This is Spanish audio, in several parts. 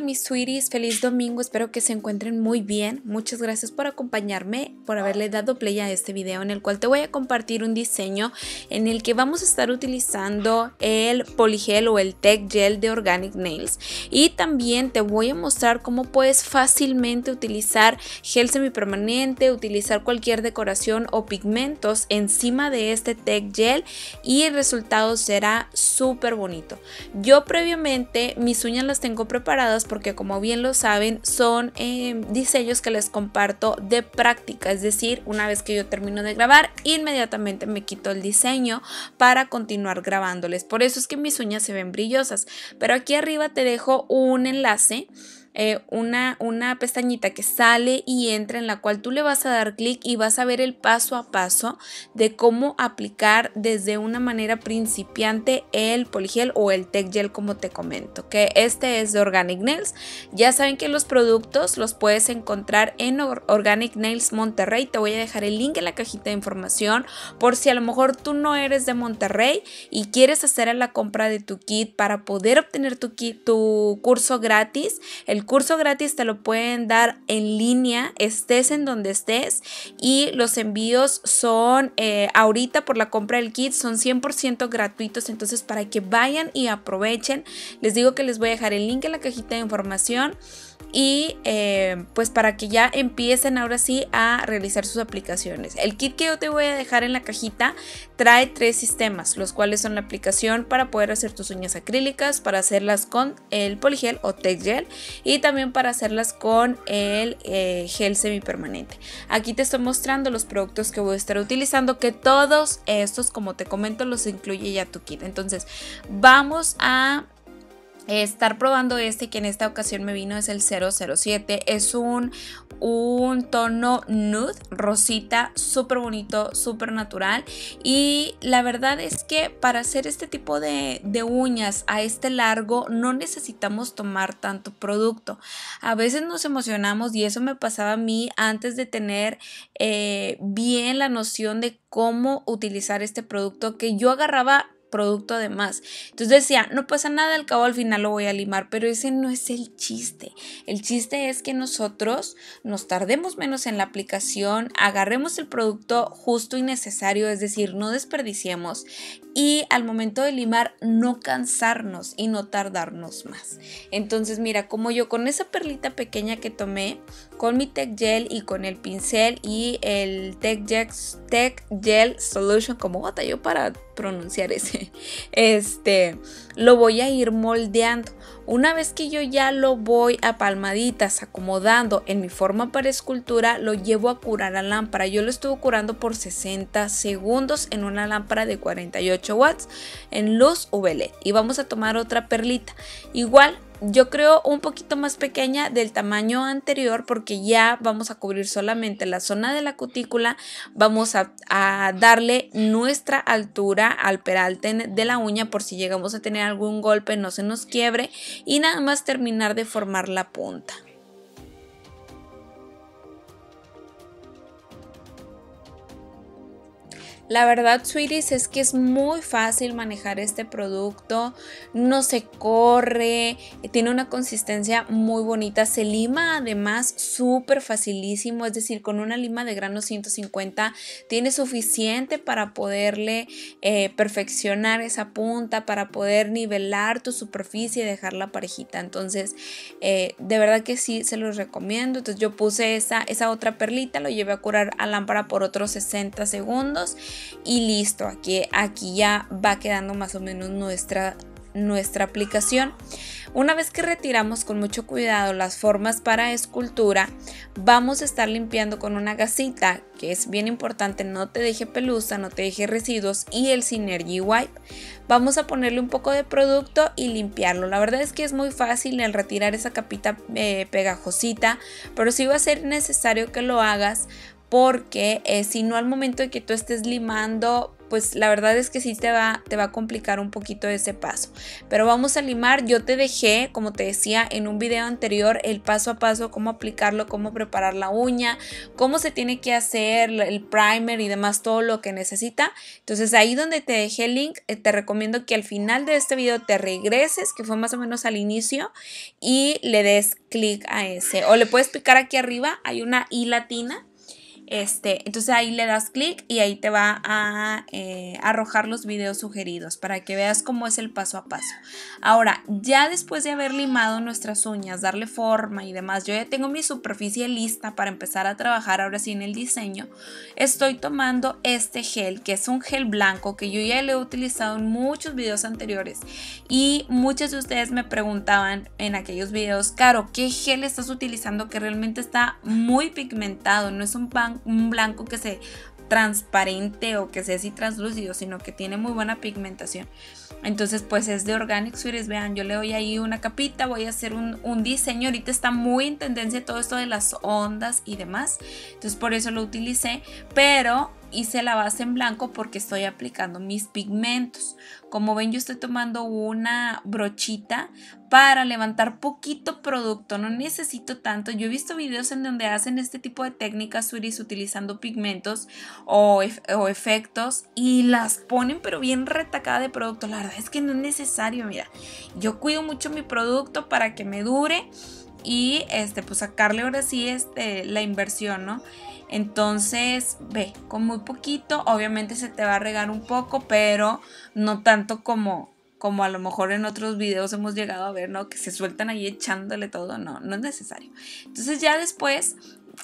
Mis sweeties, feliz domingo, espero que se encuentren muy bien. Muchas gracias por acompañarme, por haberle dado play a este video en el cual te voy a compartir un diseño en el que vamos a estar utilizando el Polygel o el Tech Gel de Organic Nails. Y también te voy a mostrar cómo puedes fácilmente utilizar gel semipermanente, utilizar cualquier decoración o pigmentos encima de este Tech Gel y el resultado será súper bonito. Yo previamente mis uñas las tengo preparadas porque como bien lo saben son em, diseños que les comparto de práctica, es decir, una vez que yo termino de grabar, inmediatamente me quito el diseño para continuar grabándoles. Por eso es que mis uñas se ven brillosas, pero aquí arriba te dejo un enlace eh, una, una pestañita que sale y entra en la cual tú le vas a dar clic y vas a ver el paso a paso de cómo aplicar desde una manera principiante el poligel o el tech gel como te comento que este es de Organic Nails. Ya saben que los productos los puedes encontrar en Organic Nails Monterrey. Te voy a dejar el link en la cajita de información por si a lo mejor tú no eres de Monterrey y quieres hacer la compra de tu kit para poder obtener tu kit tu curso gratis. El el curso gratis te lo pueden dar en línea, estés en donde estés y los envíos son eh, ahorita por la compra del kit son 100% gratuitos, entonces para que vayan y aprovechen, les digo que les voy a dejar el link en la cajita de información y eh, pues para que ya empiecen ahora sí a realizar sus aplicaciones. El kit que yo te voy a dejar en la cajita trae tres sistemas, los cuales son la aplicación para poder hacer tus uñas acrílicas, para hacerlas con el poligel o tech gel y también para hacerlas con el eh, gel semipermanente. Aquí te estoy mostrando los productos que voy a estar utilizando, que todos estos, como te comento, los incluye ya tu kit. Entonces, vamos a estar probando este que en esta ocasión me vino es el 007 es un un tono nude rosita súper bonito súper natural y la verdad es que para hacer este tipo de, uñas a este largo no necesitamos tomar tanto producto. A veces nos emocionamos y eso me pasaba a mí antes de tener eh, bien la noción de cómo utilizar este producto que yo agarraba producto de más. Entonces decía, no pasa nada, al cabo al final lo voy a limar, pero ese no es el chiste. El chiste es que nosotros nos tardemos menos en la aplicación, agarremos el producto justo y necesario, es decir, no desperdiciemos y al momento de limar no cansarnos y no tardarnos más. Entonces mira, como yo con esa perlita pequeña que tomé, con mi Tech Gel y con el pincel y el Tech Gel, Tech Gel Solution, como yo para pronunciar ese, este, lo voy a ir moldeando. Una vez que yo ya lo voy a palmaditas acomodando en mi forma para escultura, lo llevo a curar a lámpara. Yo lo estuve curando por 60 segundos en una lámpara de 48 watts en luz UV Y vamos a tomar otra perlita. Igual yo creo un poquito más pequeña del tamaño anterior porque ya vamos a cubrir solamente la zona de la cutícula, vamos a, darle nuestra altura al peralte de la uña por si llegamos a tener algún golpe no se nos quiebre y nada más terminar de formar la punta. La verdad, sweeties, es que es muy fácil manejar este producto. No se corre, tiene una consistencia muy bonita. Se lima además súper facilísimo, es decir, con una lima de grano 150 tiene suficiente para poderle eh, perfeccionar esa punta, para poder nivelar tu superficie y dejarla parejita. Entonces, eh, de verdad que sí, se los recomiendo. Entonces yo puse esa, esa otra perlita, lo llevé a curar a lámpara por otros 60 segundos y listo, aquí, aquí ya va quedando más o menos nuestra, nuestra aplicación. Una vez que retiramos con mucho cuidado las formas para escultura, vamos a estar limpiando con una gasita, que es bien importante, no te deje pelusa, no te deje residuos, y el Synergy Wipe. Vamos a ponerle un poco de producto y limpiarlo. La verdad es que es muy fácil el retirar esa capita eh, pegajosita, pero sí va a ser necesario que lo hagas porque eh, si no al momento de que tú estés limando pues la verdad es que sí te va, te va a complicar un poquito ese paso. Pero vamos a limar, yo te dejé, como te decía en un video anterior, el paso a paso, cómo aplicarlo, cómo preparar la uña, cómo se tiene que hacer el primer y demás, todo lo que necesita. Entonces ahí donde te dejé el link, eh, te recomiendo que al final de este video te regreses, que fue más o menos al inicio, y le des clic a ese. O le puedes picar aquí arriba, hay una I latina este, entonces ahí le das clic y ahí te va a eh, arrojar los videos sugeridos para que veas cómo es el paso a paso. Ahora, ya después de haber limado nuestras uñas, darle forma y demás, yo ya tengo mi superficie lista para empezar a trabajar ahora sí en el diseño. Estoy tomando este gel, que es un gel blanco que yo ya lo he utilizado en muchos videos anteriores y muchos de ustedes me preguntaban en aquellos videos, Caro, ¿qué gel estás utilizando que realmente está muy pigmentado? No es un pan un blanco que se transparente o que sea así translúcido, sino que tiene muy buena pigmentación. Entonces, pues es de Organic Sweeties. Vean, yo le doy ahí una capita, voy a hacer un, un, diseño. Ahorita está muy en tendencia todo esto de las ondas y demás. Entonces, por eso lo utilicé. Pero hice la base en blanco porque estoy aplicando mis pigmentos. Como ven yo estoy tomando una brochita para levantar poquito producto, no necesito tanto. Yo he visto videos en donde hacen este tipo de técnicas sweeties utilizando pigmentos o, o efectos y las ponen pero bien retacada de producto. La verdad es que no es necesario, mira. Yo cuido mucho mi producto para que me dure y este pues sacarle ahora sí este la inversión, ¿no? Entonces, ve, con muy poquito, obviamente se te va a regar un poco, pero no tanto como, como a lo mejor en otros videos hemos llegado a ver, ¿no? Que se sueltan ahí echándole todo, no, no es necesario. Entonces ya después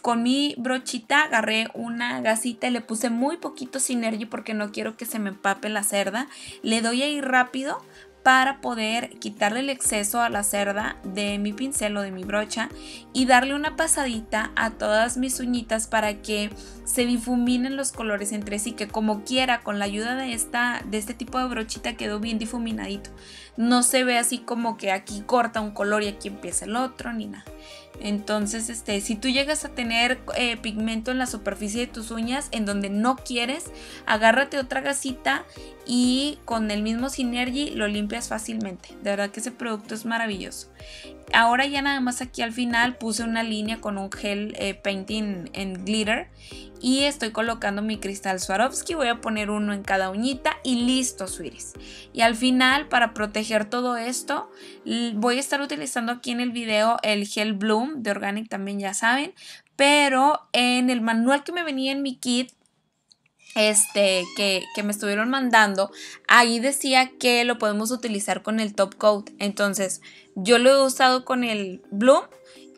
con mi brochita agarré una gasita y le puse muy poquito Synergy porque no quiero que se me empape la cerda. Le doy ahí rápido para poder quitarle el exceso a la cerda de mi pincel o de mi brocha y darle una pasadita a todas mis uñitas para que se difuminen los colores entre sí, que como quiera con la ayuda de, esta, de este tipo de brochita quedó bien difuminadito. No se ve así como que aquí corta un color y aquí empieza el otro ni nada. Entonces, este, si tú llegas a tener eh, pigmento en la superficie de tus uñas en donde no quieres, agárrate otra gasita y con el mismo Synergy lo limpias fácilmente. De verdad que ese producto es maravilloso. Ahora ya nada más aquí al final puse una línea con un gel eh, painting en glitter y estoy colocando mi cristal Swarovski. Voy a poner uno en cada uñita y listo, sweeties. Y al final, para proteger todo esto, voy a estar utilizando aquí en el video el gel Bloom de Organic también ya saben. Pero en el manual que me venía en mi kit este, que, que, me estuvieron mandando, ahí decía que lo podemos utilizar con el top coat. Entonces, yo lo he usado con el Bloom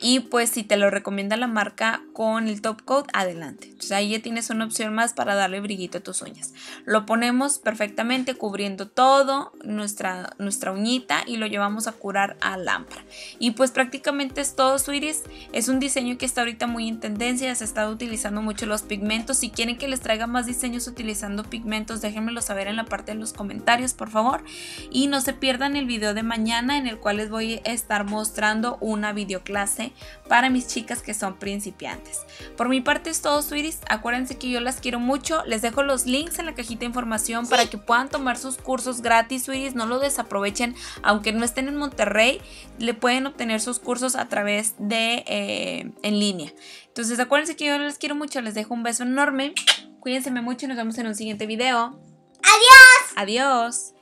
y pues si te lo recomienda la marca con el top coat, adelante. Entonces ahí ya tienes una opción más para darle brillito a tus uñas. Lo ponemos perfectamente cubriendo todo nuestra, nuestra uñita y lo llevamos a curar a lámpara. Y pues prácticamente es todo, sweeties. Es un diseño que está ahorita muy en tendencia. Se está utilizando mucho los pigmentos. Si quieren que les traiga más diseños utilizando pigmentos, déjenmelo saber en la parte de los comentarios, por favor. Y no se pierdan el video de mañana en el cual les voy a estar mostrando una videoclase para mis chicas que son principiantes. Por mi parte es todo, sweeties. Acuérdense que yo las quiero mucho. Les dejo los links en la cajita de información para que puedan tomar sus cursos gratis, sweeties. No lo desaprovechen. Aunque no estén en Monterrey, le pueden obtener sus cursos a través de eh, en línea. Entonces acuérdense que yo las quiero mucho. Les dejo un beso enorme. Cuídense mucho y nos vemos en un siguiente video. Adiós. Adiós.